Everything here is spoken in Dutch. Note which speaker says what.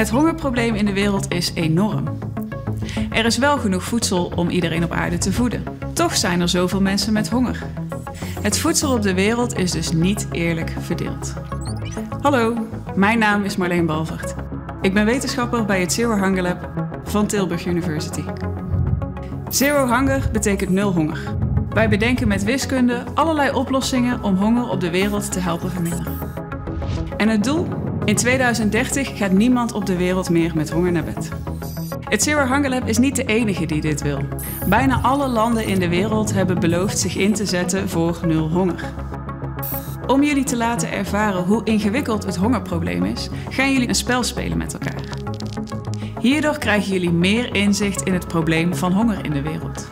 Speaker 1: Het hongerprobleem in de wereld is enorm. Er is wel genoeg voedsel om iedereen op aarde te voeden. Toch zijn er zoveel mensen met honger. Het voedsel op de wereld is dus niet eerlijk verdeeld. Hallo, mijn naam is Marleen Balvert. Ik ben wetenschapper bij het Zero Hunger Lab van Tilburg University. Zero Hunger betekent nul honger. Wij bedenken met wiskunde allerlei oplossingen om honger op de wereld te helpen verminderen. En het doel? In 2030 gaat niemand op de wereld meer met honger naar bed. Het Zero Hunger Lab is niet de enige die dit wil. Bijna alle landen in de wereld hebben beloofd zich in te zetten voor nul honger. Om jullie te laten ervaren hoe ingewikkeld het hongerprobleem is, gaan jullie een spel spelen met elkaar. Hierdoor krijgen jullie meer inzicht in het probleem van honger in de wereld.